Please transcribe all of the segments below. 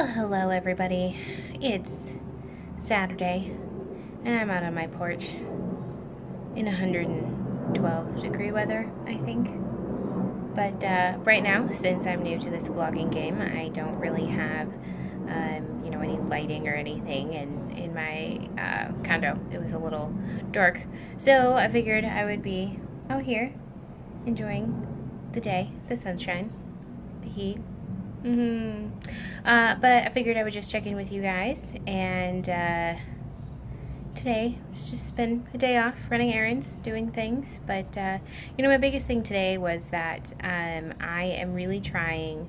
Hello everybody. It's Saturday, and I'm out on my porch in 112 degree weather, I think. But uh, right now, since I'm new to this vlogging game, I don't really have, um, you know, any lighting or anything. And in my uh, condo, it was a little dark, so I figured I would be out here enjoying the day, the sunshine, the heat. Mm-hmm. Uh, but I figured I would just check in with you guys, and uh, today it's just been a day off, running errands, doing things. But uh, you know, my biggest thing today was that um, I am really trying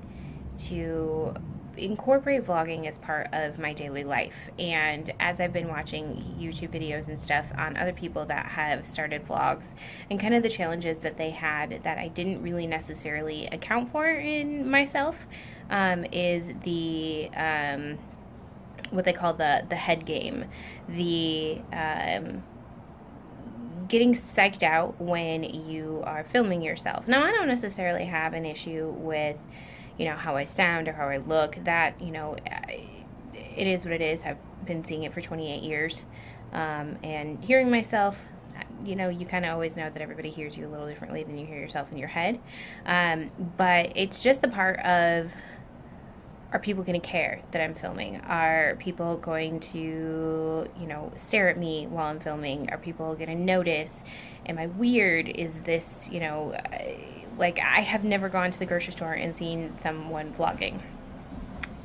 to incorporate vlogging as part of my daily life. And as I've been watching YouTube videos and stuff on other people that have started vlogs and kind of the challenges that they had that I didn't really necessarily account for in myself, um, is the um, what they call the the head game, the um, getting psyched out when you are filming yourself. Now, I don't necessarily have an issue with you know how I sound or how I look. That you know, it is what it is. I've been seeing it for 28 years, um, and hearing myself you know, you kind of always know that everybody hears you a little differently than you hear yourself in your head. Um, but it's just a part of are people going to care that I'm filming? Are people going to, you know, stare at me while I'm filming? Are people going to notice? Am I weird? Is this, you know, like I have never gone to the grocery store and seen someone vlogging.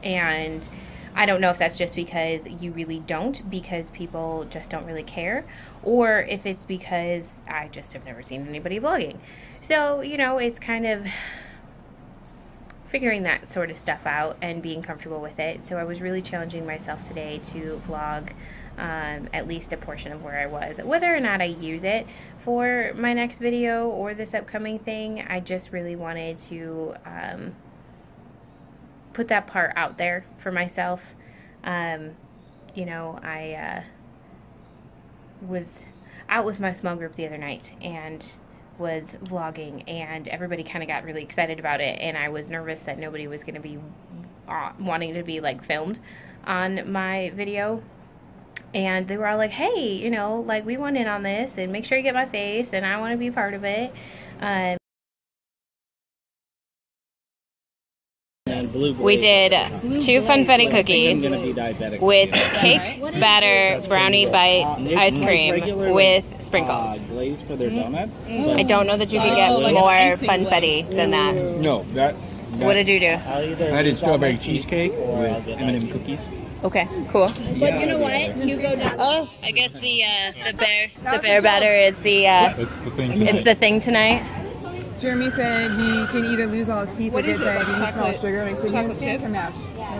And I don't know if that's just because you really don't, because people just don't really care, or if it's because I just have never seen anybody vlogging. So, you know, it's kind of figuring that sort of stuff out and being comfortable with it. So I was really challenging myself today to vlog um, at least a portion of where I was. Whether or not I use it for my next video or this upcoming thing, I just really wanted to um, put that part out there for myself. Um, you know, I uh, was out with my small group the other night and was vlogging and everybody kind of got really excited about it and I was nervous that nobody was going to be uh, wanting to be like filmed on my video and they were all like hey you know like we want in on this and make sure you get my face and I want to be part of it um, we did two funfetti cookies with cake batter brownie bite ice cream with sprinkles. glaze for their donuts. I don't know that you could get more funfetti than that. No, that. What did you do? I did strawberry cheesecake with M&M cookies. Okay, cool. But you know what? You go down. Oh, I guess the uh, the bear the bear batter is the uh, It's the thing. it's the thing tonight. Jeremy said he can either lose all his teeth or get diabetes from all the sugar. And I said, you can stand or match.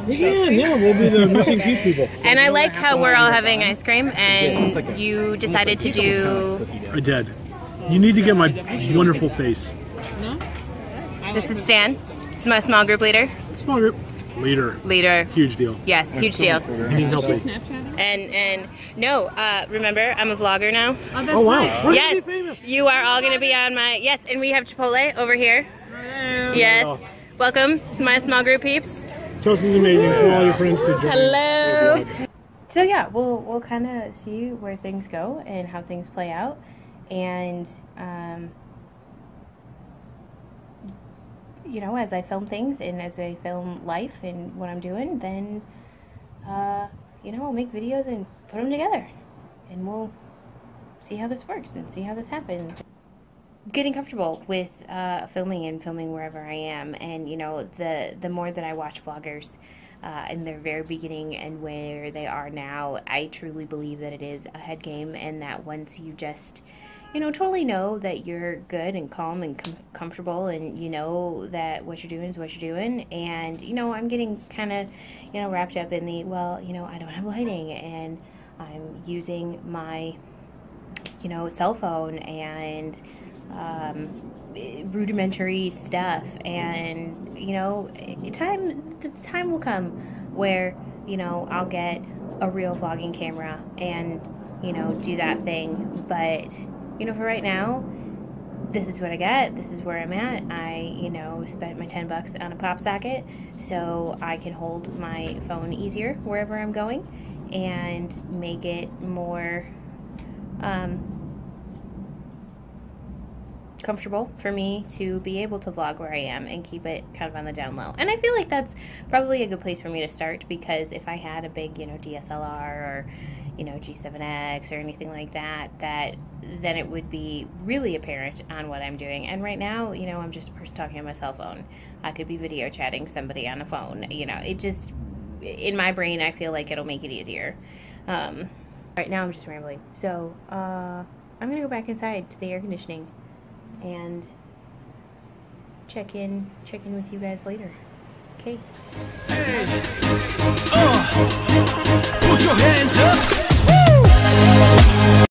Yeah, yeah, we'll be the missing teeth people. And I like how we're all having ice cream, and you decided to do. I did. You need to get my wonderful face. No. This is Stan. This is my small group leader. Small group. Leader. Leader. Huge deal. Yes, huge deal. You need help me. And and no, uh, remember I'm a vlogger now. Oh wow. We're Yes, gonna be famous. you are all gonna be on my yes, and we have Chipotle over here. Yes, welcome to my small group peeps. Chelsea's amazing. To all your friends to join. Hello. So yeah, we'll we'll kind of see where things go and how things play out, and um, you know, as I film things and as I film life and what I'm doing, then uh, you know, I'll make videos and put them together, and we'll see how this works and see how this happens. Getting comfortable with uh, filming and filming wherever I am, and you know, the the more that I watch vloggers uh, in their very beginning and where they are now, I truly believe that it is a head game, and that once you just you know, totally know that you're good and calm and com- comfortable, and you know that what you're doing is what you're doing. And you know, I'm getting kind of, you know, wrapped up in the well, you know, I don't have lighting, and I'm using my, you know, cell phone and um, rudimentary stuff, and you know, time the time will come where you know I'll get a real vlogging camera and you know do that thing, but you know, for right now, this is what I got. This is where I'm at. I, you know, spent my 10 bucks on a pop socket so I can hold my phone easier wherever I'm going and make it more um, comfortable for me to be able to vlog where I am and keep it kind of on the down low. And I feel like that's probably a good place for me to start because if I had a big, you know, DSLR or you know, G7X or anything like that, that then it would be really apparent on what I'm doing. And right now, you know, I'm just a person talking on my cell phone. I could be video chatting somebody on a phone. You know, it just, in my brain, I feel like it'll make it easier. Um, right now, I'm just rambling. So, uh, I'm gonna go back inside to the air conditioning and check in, check in with you guys later. Okay. Hey. Uh, put your hands up.